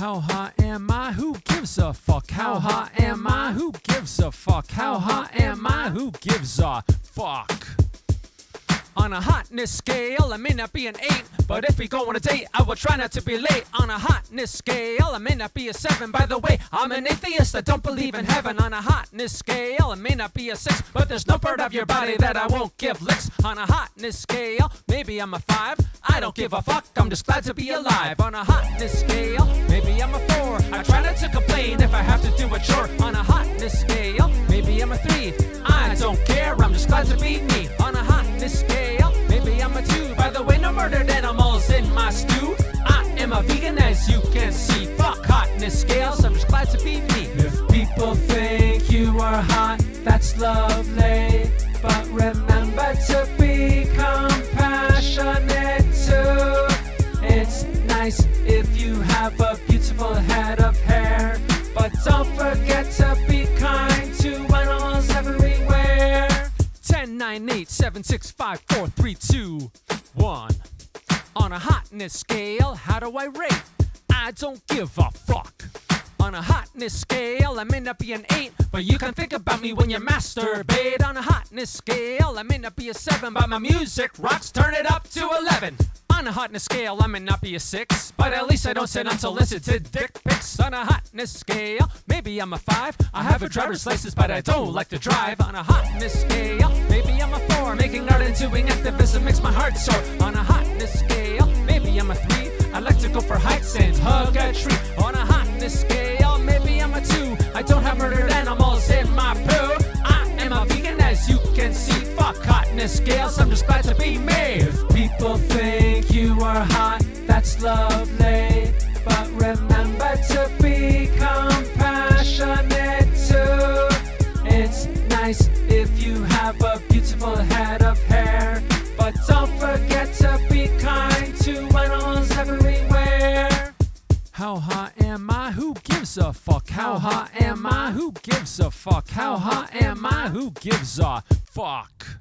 How hot am I? Who gives a fuck? How hot am I? Who gives a fuck? How hot am I? Who gives a fuck? On a hotness scale, I may not be an 8, but if we go on a date, I will try not to be late. On a hotness scale, I may not be a 7. By the way, I'm an atheist, I don't believe in heaven. On a hotness scale, I may not be a 6, but there's no part of your body that I won't give licks. On a hotness scale, maybe I'm a 5. I don't give a fuck, I'm just glad to be alive. On a hotness scale, maybe I'm a 4. I try not to complain if I have to do a chore. On a hotness scale, maybe I'm a 3. I don't care, I'm just glad to be me. Hotness scale, maybe I'm a 2. By the way, no murdered animals in my stew. I am a vegan as you can see. Fuck hotness scales, I'm just glad to be me. If people think you are hot, that's lovely. But remember to be compassionate too. It's nice if you have a beautiful head of hair. But don't forget to 10, 9, 8, 7, 6, 5, 4, 3, 2, 1. On a hotness scale, how do I rate? I don't give a fuck. On a hotness scale, I may not be an 8, but you can think about me when you masturbate. On a hotness scale, I may not be a 7, but my music rocks, turn it up to 11. On a hotness scale, I may not be a 6, but at least I don't sit unsolicited dick pics. On a hotness scale, maybe I'm a 5. I have a driver's license, but I don't like to drive. On a hotness scale, Making art and doing activism makes my heart soar. On a hotness scale, maybe I'm a 3. I like to go for hikes and hug a tree. On a hotness scale, maybe I'm a 2. I don't have murdered animals in my poo. I am a vegan, as you can see. Fuck hotness scales, I'm just glad to be me. If people think you are hot, that's lovely. You have a beautiful head of hair. But don't forget to be kind to animals everywhere. How hot am I? Who gives a fuck? How hot am I? Who gives a fuck? How hot am I? Who gives a fuck?